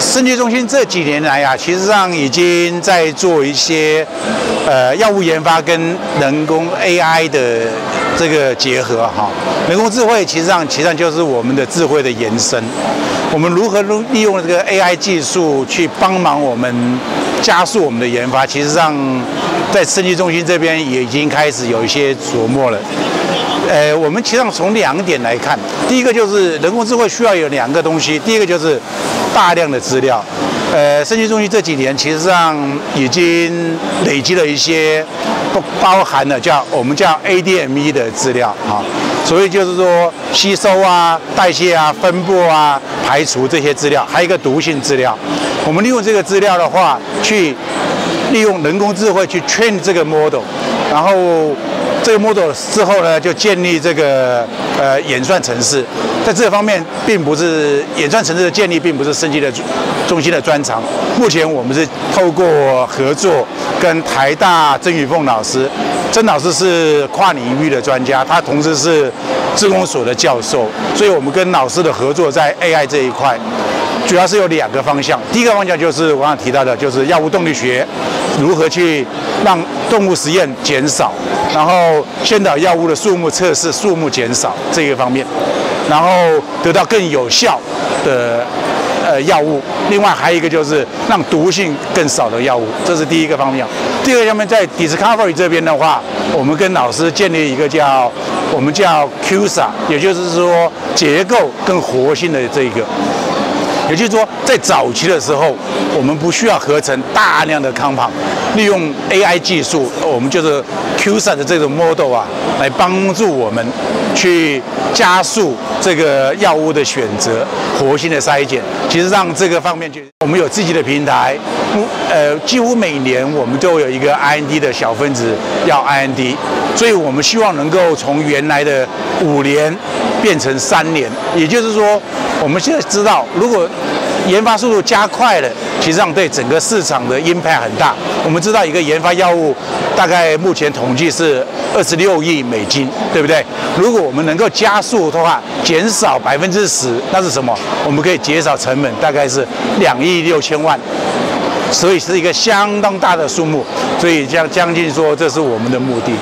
生技中心这几年来啊，其实上已经在做一些呃药物研发跟人工 AI 的这个结合哈。人工智慧其实上其实上就是我们的智慧的延伸。我们如何利用这个 AI 技术去帮忙我们加速我们的研发？其实上在生技中心这边也已经开始有一些琢磨了。呃，我们其实上从两点来看，第一个就是人工智慧需要有两个东西，第一个就是大量的资料。呃，生技中心这几年其实上已经累积了一些不包含了叫我们叫 ADME 的资料啊，所以就是说吸收啊、代谢啊、分布啊、排除这些资料，还有一个毒性资料。我们利用这个资料的话，去利用人工智慧去 train 这个 model，然后。这个 model 之后呢，就建立这个呃演算程式，在这方面并不是演算程式的建立，并不是升级的中心的专长。目前我们是透过合作，跟台大曾宇凤老师，曾老师是跨领域的专家，他同时是自工所的教授，所以我们跟老师的合作在 AI 这一块。主要是有两个方向，第一个方向就是我刚刚提到的，就是药物动力学，如何去让动物实验减少，然后先导药物的数目测试数目减少这一个方面，然后得到更有效的呃药物。另外还有一个就是让毒性更少的药物，这是第一个方面。第二个方面在 Discovery 这边的话，我们跟老师建立一个叫我们叫 QSA，也就是说结构跟活性的这一个。也就是说，在早期的时候，我们不需要合成大量的康庞，利用 AI 技术，我们就是 QSA 的这种 model 啊，来帮助我们去加速这个药物的选择、活性的筛检。其实上这个方面就我们有自己的平台，呃，几乎每年我们都有一个 IND 的小分子要 IND，所以我们希望能够从原来的五年变成三年，也就是说。我们现在知道，如果研发速度加快了，其实上对整个市场的 impact 很大。我们知道一个研发药物，大概目前统计是二十六亿美金，对不对？如果我们能够加速的话，减少百分之十，那是什么？我们可以减少成本，大概是两亿六千万，所以是一个相当大的数目。所以将将近说，这是我们的目的。